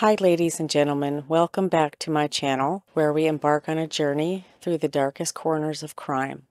Hi ladies and gentlemen, welcome back to my channel where we embark on a journey through the darkest corners of crime.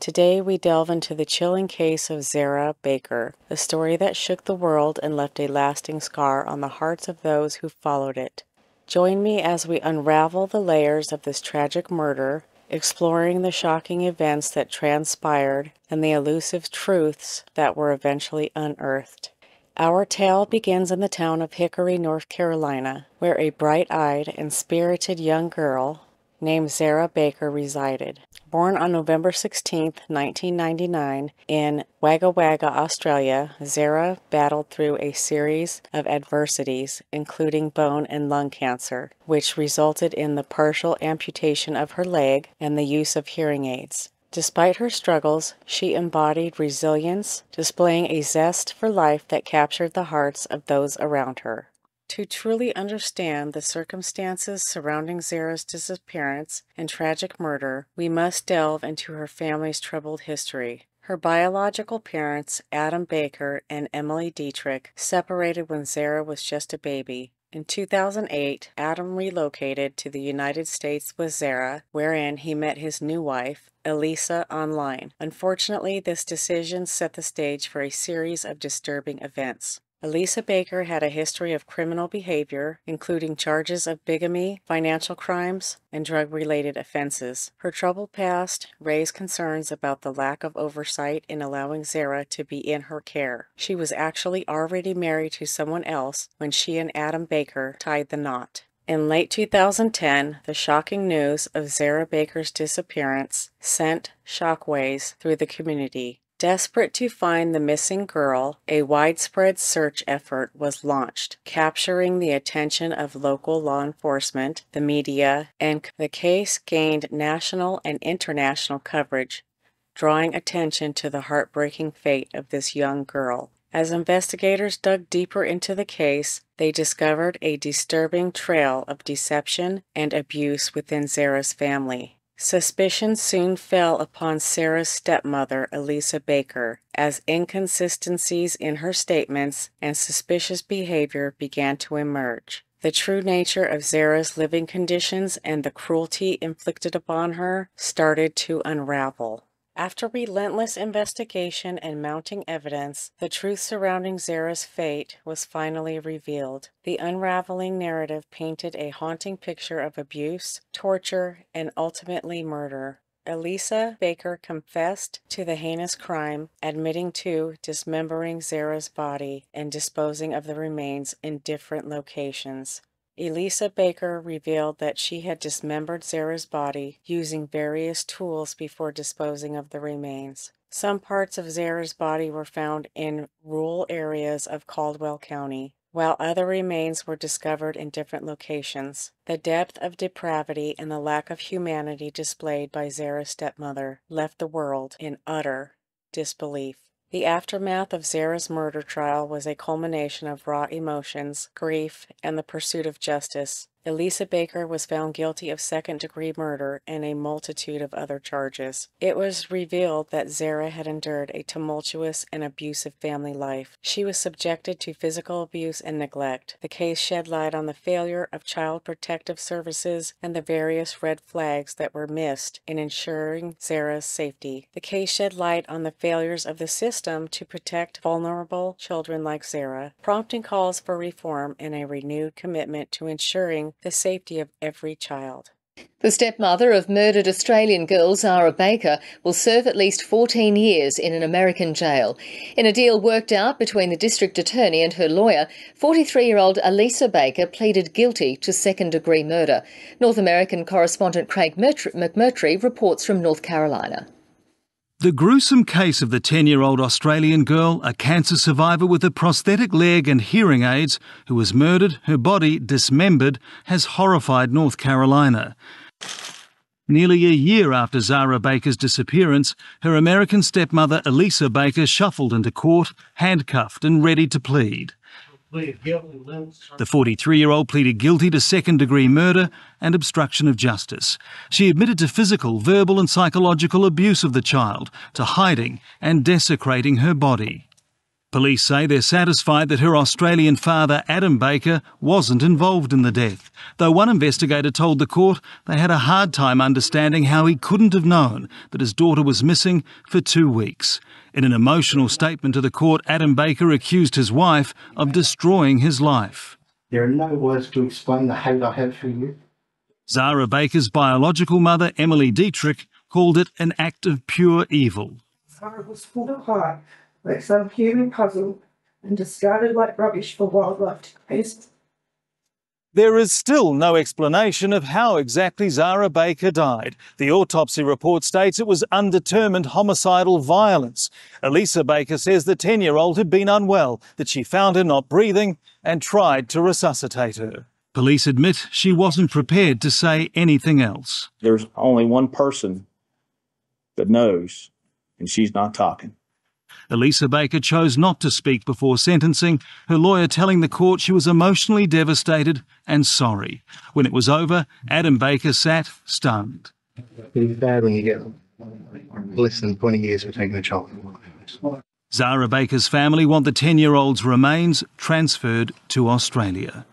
Today we delve into the chilling case of Zahra Baker, a story that shook the world and left a lasting scar on the hearts of those who followed it. Join me as we unravel the layers of this tragic murder, exploring the shocking events that transpired and the elusive truths that were eventually unearthed. Our tale begins in the town of Hickory, North Carolina, where a bright-eyed and spirited young girl named Zahra Baker resided. Born on November 16, 1999, in Wagga Wagga, Australia, Zahra battled through a series of adversities, including bone and lung cancer, which resulted in the partial amputation of her leg and the use of hearing aids. Despite her struggles, she embodied resilience, displaying a zest for life that captured the hearts of those around her. To truly understand the circumstances surrounding Zahra's disappearance and tragic murder, we must delve into her family's troubled history. Her biological parents, Adam Baker and Emily Dietrich, separated when Zahra was just a baby. In 2008, Adam relocated to the United States with Zahra, wherein he met his new wife, Elisa, online. Unfortunately, this decision set the stage for a series of disturbing events. Elisa Baker had a history of criminal behavior, including charges of bigamy, financial crimes, and drug-related offenses. Her troubled past raised concerns about the lack of oversight in allowing Zahra to be in her care. She was actually already married to someone else when she and Adam Baker tied the knot. In late 2010, the shocking news of Zahra Baker's disappearance sent shockwaves through the community. Desperate to find the missing girl, a widespread search effort was launched, capturing the attention of local law enforcement, the media, and the case gained national and international coverage, drawing attention to the heartbreaking fate of this young girl. As investigators dug deeper into the case, they discovered a disturbing trail of deception and abuse within Zahra's family. Suspicion soon fell upon Zahra's stepmother, Elisa Baker, as inconsistencies in her statements and suspicious behavior began to emerge. The true nature of Zahra's living conditions and the cruelty inflicted upon her started to unravel. After relentless investigation and mounting evidence, the truth surrounding Zahra's fate was finally revealed. The unraveling narrative painted a haunting picture of abuse, torture, and ultimately murder. Elisa Baker confessed to the heinous crime, admitting to dismembering Zahra's body and disposing of the remains in different locations. Elisa Baker revealed that she had dismembered Zahra's body using various tools before disposing of the remains. Some parts of Zahra's body were found in rural areas of Caldwell County, while other remains were discovered in different locations. The depth of depravity and the lack of humanity displayed by Zahra's stepmother left the world in utter disbelief. The aftermath of Zahra's murder trial was a culmination of raw emotions, grief, and the pursuit of justice. Elisa Baker was found guilty of second-degree murder and a multitude of other charges. It was revealed that Zahra had endured a tumultuous and abusive family life. She was subjected to physical abuse and neglect. The case shed light on the failure of child protective services and the various red flags that were missed in ensuring Zahra's safety. The case shed light on the failures of the system to protect vulnerable children like Zahra, prompting calls for reform and a renewed commitment to ensuring the safety of every child. The stepmother of murdered Australian girl Zahra Baker will serve at least 14 years in an American jail. In a deal worked out between the district attorney and her lawyer, 43 year old Elisa Baker pleaded guilty to second degree murder. North American correspondent Craig McMurtrie reports from North Carolina. The gruesome case of the 10 year old Australian girl, a cancer survivor with a prosthetic leg and hearing aids, who was murdered, her body dismembered, has horrified North Carolina. Nearly a year after Zahra Baker's disappearance, her American stepmother Elisa Baker shuffled into court, handcuffed and ready to plead. The 43 year old pleaded guilty to second degree murder and obstruction of justice. She admitted to physical, verbal, and psychological abuse of the child, to hiding and desecrating her body. Police say they're satisfied that her Australian father, Adam Baker, wasn't involved in the death, though one investigator told the court they had a hard time understanding how he couldn't have known that his daughter was missing for two weeks. In an emotional statement to the court, Adam Baker accused his wife of destroying his life. There are no words to explain the hate I have for you. Zahra Baker's biological mother, Emily Dietrich, called it an act of pure evil. Zahra was full of heart like some human puzzle and discarded like rubbish for wildlife to paste. There is still no explanation of how exactly Zahra Baker died. The autopsy report states it was undetermined homicidal violence. Elisa Baker says the 10 year old had been unwell, that she found her not breathing and tried to resuscitate her. Police admit she wasn't prepared to say anything else. There's only one person that knows, and she's not talking. Elisa Baker chose not to speak before sentencing, her lawyer telling the court she was emotionally devastated and sorry. When it was over, Adam Baker sat stunned. It's bad when you get less than 20 years for taking a child. Zahra Baker's family want the 10 year old's remains transferred to Australia.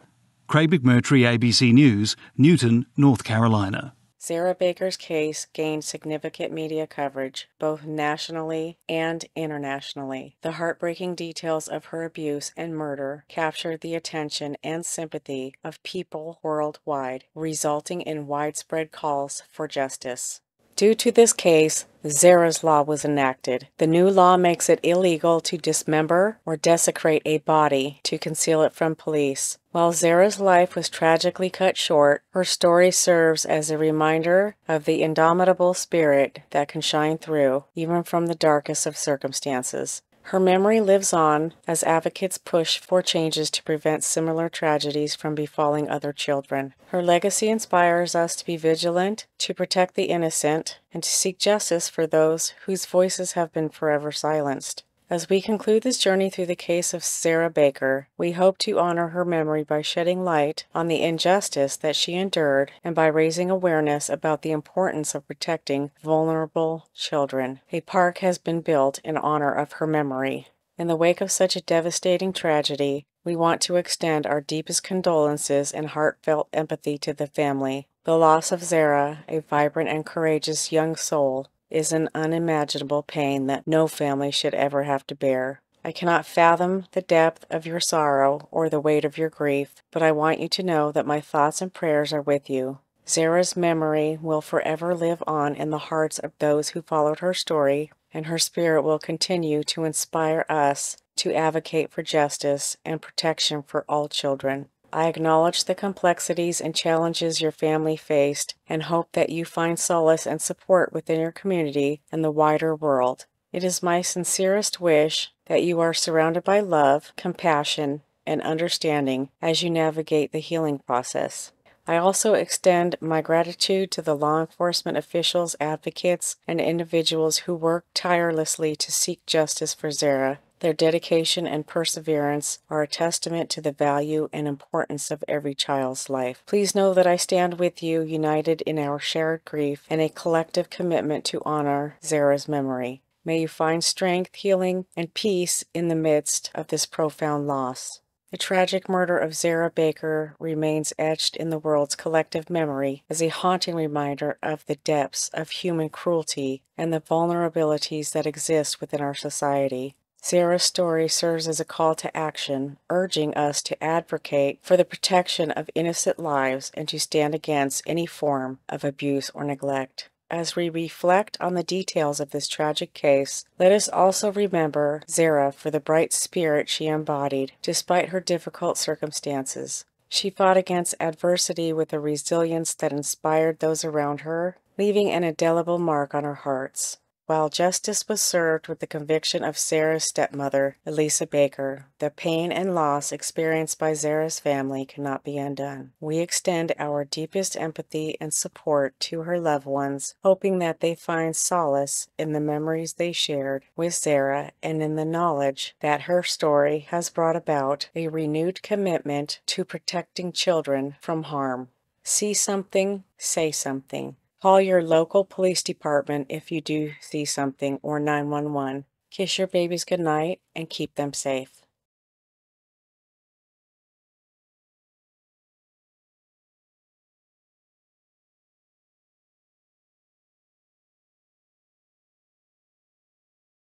Craig McMurtrie, ABC News, Newton, North Carolina. Zahra Baker's case gained significant media coverage, both nationally and internationally. The heartbreaking details of her abuse and murder captured the attention and sympathy of people worldwide, resulting in widespread calls for justice. Due to this case, Zahra's Law was enacted. The new law makes it illegal to dismember or desecrate a body to conceal it from police. While Zahra's life was tragically cut short, her story serves as a reminder of the indomitable spirit that can shine through, even from the darkest of circumstances. Her memory lives on as advocates push for changes to prevent similar tragedies from befalling other children. Her legacy inspires us to be vigilant, to protect the innocent, and to seek justice for those whose voices have been forever silenced. As we conclude this journey through the case of Zahra Baker, we hope to honor her memory by shedding light on the injustice that she endured and by raising awareness about the importance of protecting vulnerable children. A park has been built in honor of her memory. In the wake of such a devastating tragedy, we want to extend our deepest condolences and heartfelt empathy to the family. The loss of Zahra, a vibrant and courageous young soul, is an unimaginable pain that no family should ever have to bear. I cannot fathom the depth of your sorrow or the weight of your grief, but I want you to know that my thoughts and prayers are with you. Zahra's memory will forever live on in the hearts of those who followed her story, and her spirit will continue to inspire us to advocate for justice and protection for all children. I acknowledge the complexities and challenges your family faced and hope that you find solace and support within your community and the wider world. It is my sincerest wish that you are surrounded by love, compassion, and understanding as you navigate the healing process. I also extend my gratitude to the law enforcement officials, advocates, and individuals who work tirelessly to seek justice for Zahra their dedication and perseverance are a testament to the value and importance of every child's life. Please know that I stand with you, united in our shared grief and a collective commitment to honor Zahra's memory. May you find strength, healing, and peace in the midst of this profound loss. The tragic murder of Zahra Baker remains etched in the world's collective memory as a haunting reminder of the depths of human cruelty and the vulnerabilities that exist within our society. Zahra's story serves as a call to action, urging us to advocate for the protection of innocent lives and to stand against any form of abuse or neglect. As we reflect on the details of this tragic case, let us also remember Zahra for the bright spirit she embodied despite her difficult circumstances. She fought against adversity with a resilience that inspired those around her, leaving an indelible mark on our hearts. While justice was served with the conviction of Zahra's stepmother, Elisa Baker, the pain and loss experienced by Zahra's family cannot be undone. We extend our deepest empathy and support to her loved ones, hoping that they find solace in the memories they shared with Zahra and in the knowledge that her story has brought about a renewed commitment to protecting children from harm. See something, say something. Call your local police department if you do see something or 911. Kiss your babies goodnight and keep them safe.